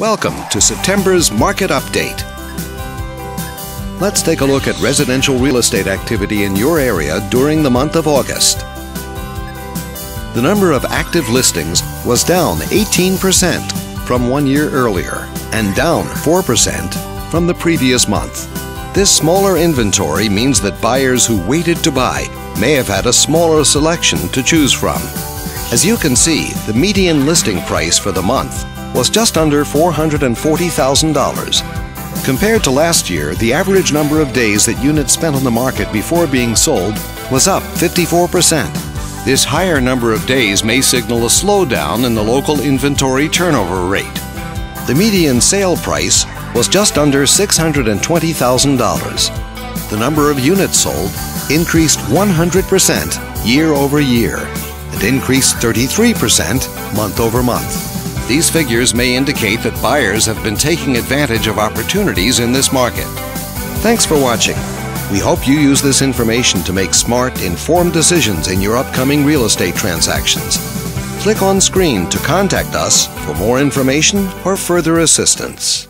Welcome to September's Market Update. Let's take a look at residential real estate activity in your area during the month of August. The number of active listings was down 18% from one year earlier and down 4% from the previous month. This smaller inventory means that buyers who waited to buy may have had a smaller selection to choose from. As you can see, the median listing price for the month was just under $440,000. Compared to last year, the average number of days that units spent on the market before being sold was up 54%. This higher number of days may signal a slowdown in the local inventory turnover rate. The median sale price was just under $620,000. The number of units sold increased 100% year over year and increased 33% month over month. These figures may indicate that buyers have been taking advantage of opportunities in this market. Thanks for watching. We hope you use this information to make smart, informed decisions in your upcoming real estate transactions. Click on screen to contact us for more information or further assistance.